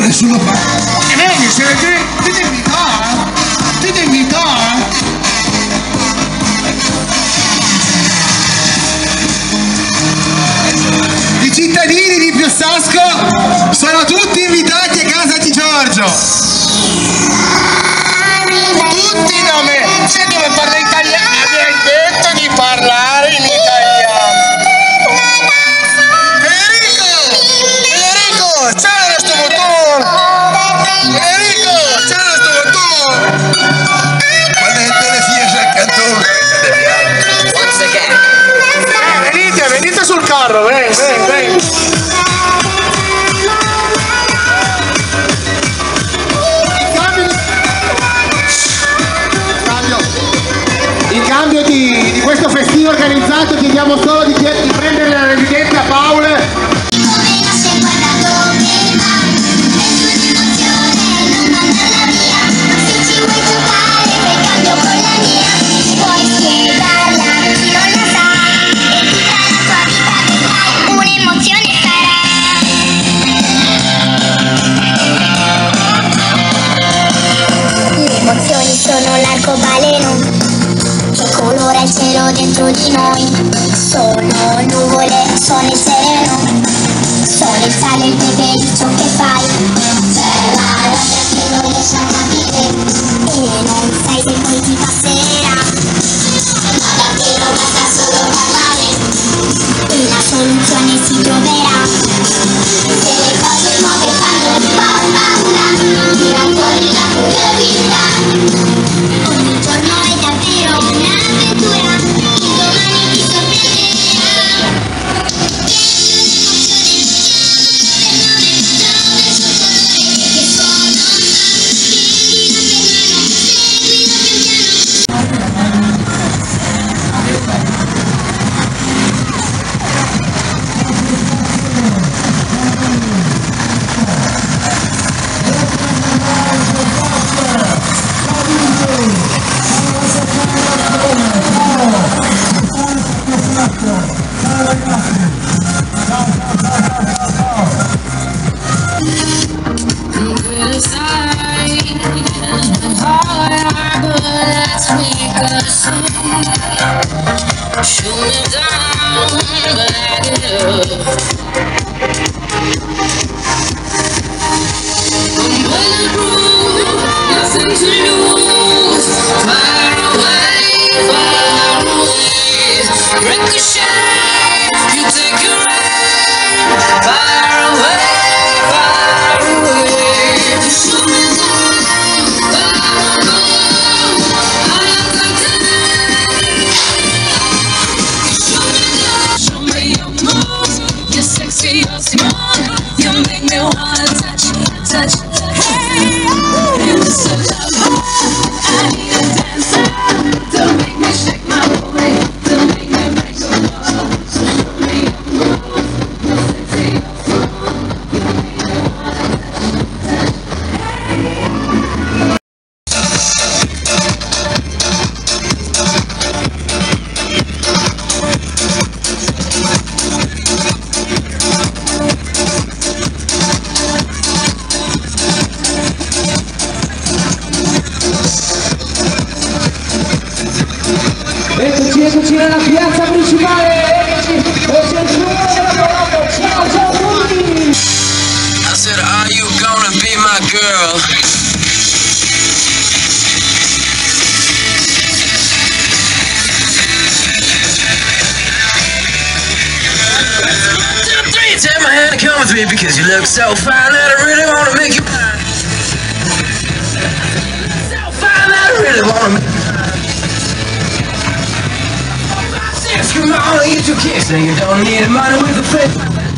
nessuno fa. E vedi, c'è di dignità, di dignità. I cittadini di Piostasco sono tutti invitati a casa di Giorgio. sigamos. dentro di noi sono nuvole, sono il sereno. Sono il sale, il pepe ciò che fai? desire I said, are you gonna be my girl? Two, three, take my hand and come with me because you look so fine that I really wanna make you mine. kicks, and you don't need money with a fifth.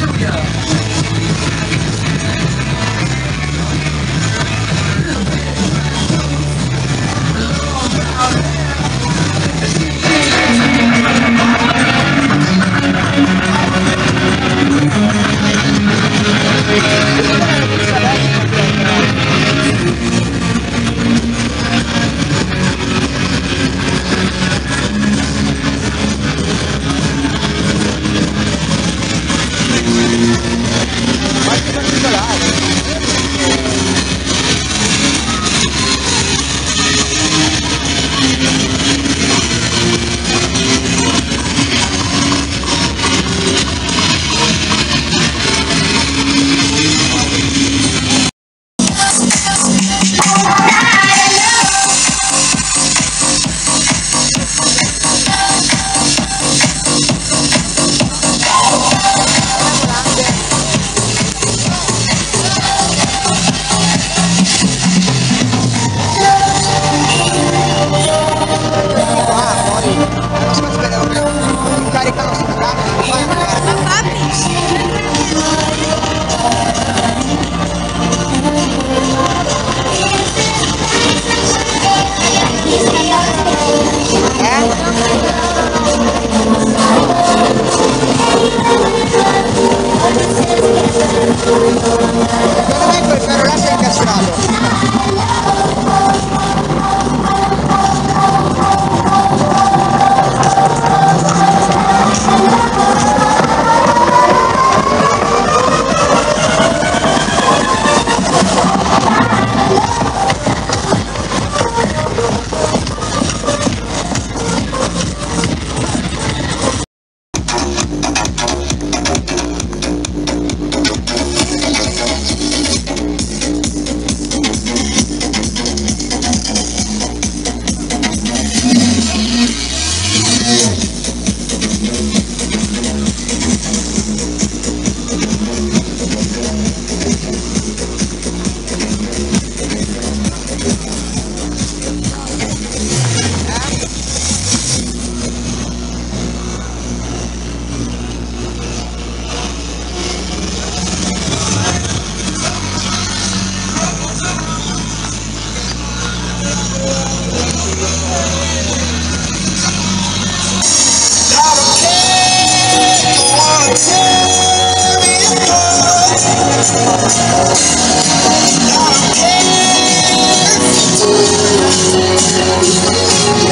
Ha?